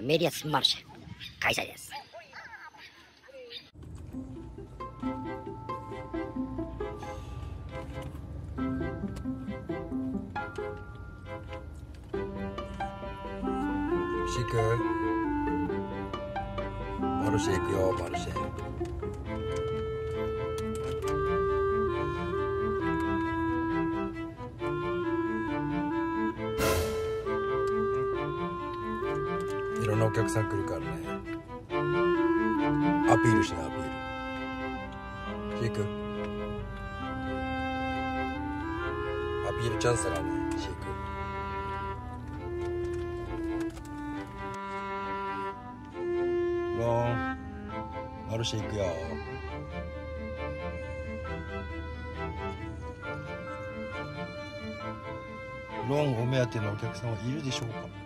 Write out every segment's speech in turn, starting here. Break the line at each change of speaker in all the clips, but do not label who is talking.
メディアスマルシェ。開催です。
シーク。マルシェ行くよマルシェ。なお客さん来るからね。アピールしなアピール。シーク。アピールチャンスだからねシーク。ロンマルシェ行くよ。ロンお目当てのお客さんはいるでしょうか？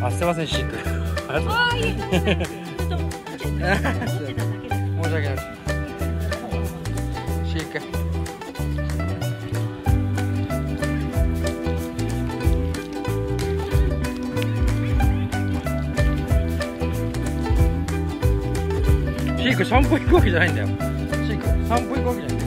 あすいませんシック。ありがとう
いい。
申し訳ない。シックシーク。散歩行くわけじゃないんだよシーク。散歩行くわけじゃない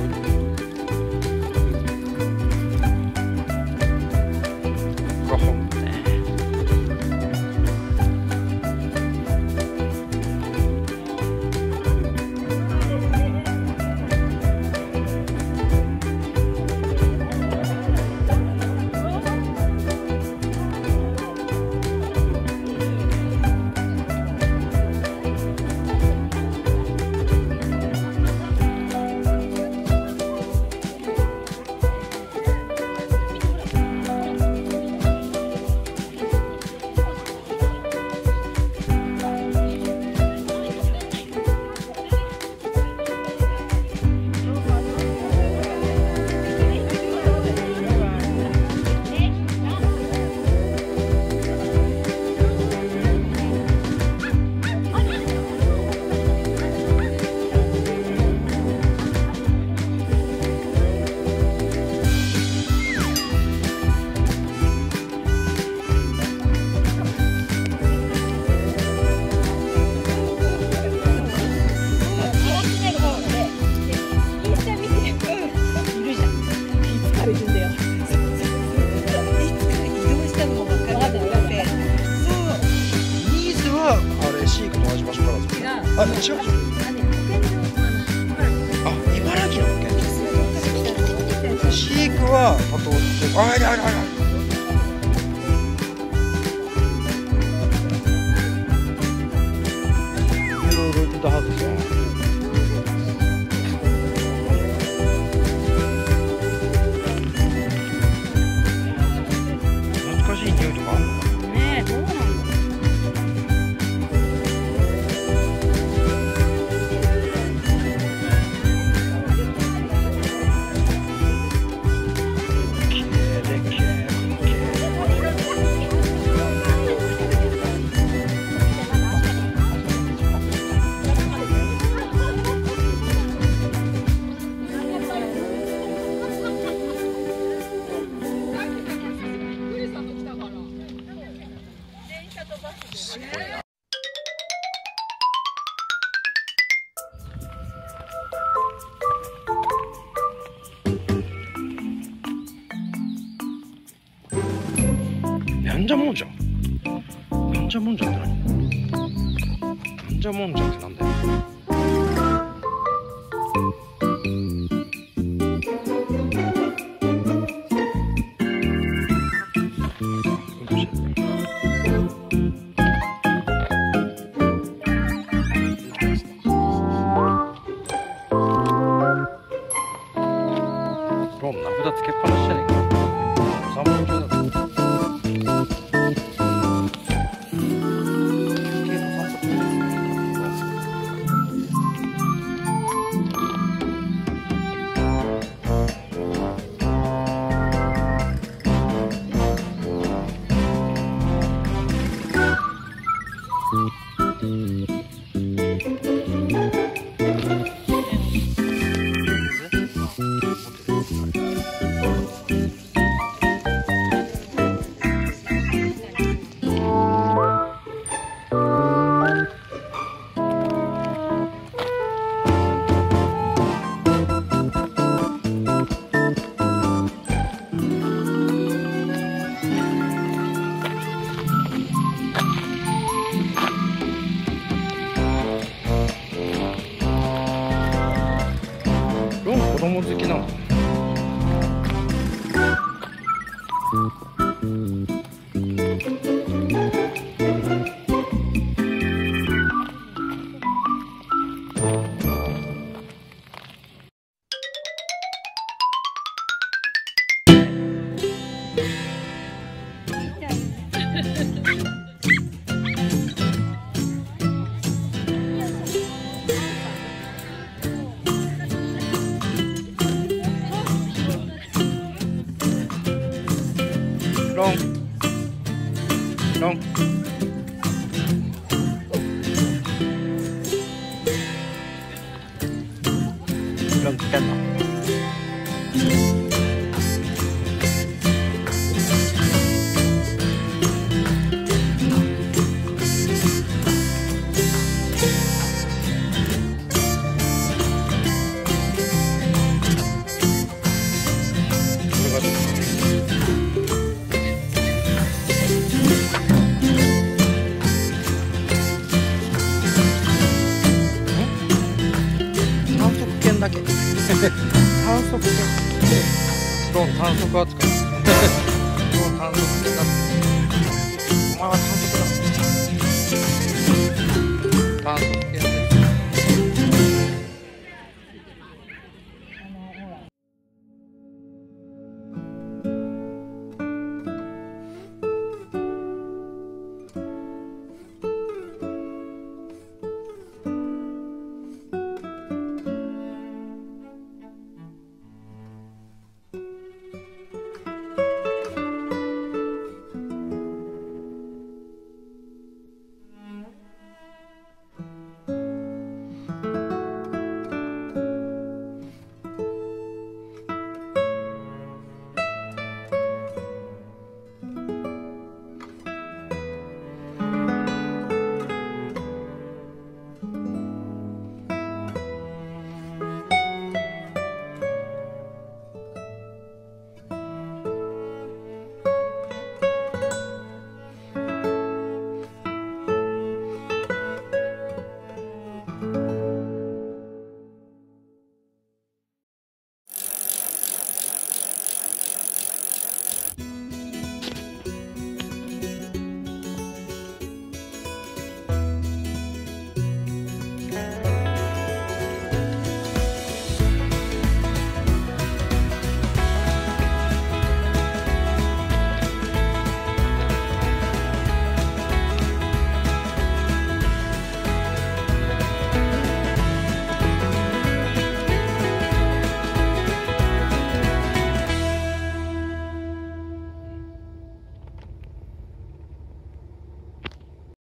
시코야. 남자 먼저 남자 먼저 남자 먼저 난다 供好きなの、
反則犬だけ
反則犬
ドン反則扱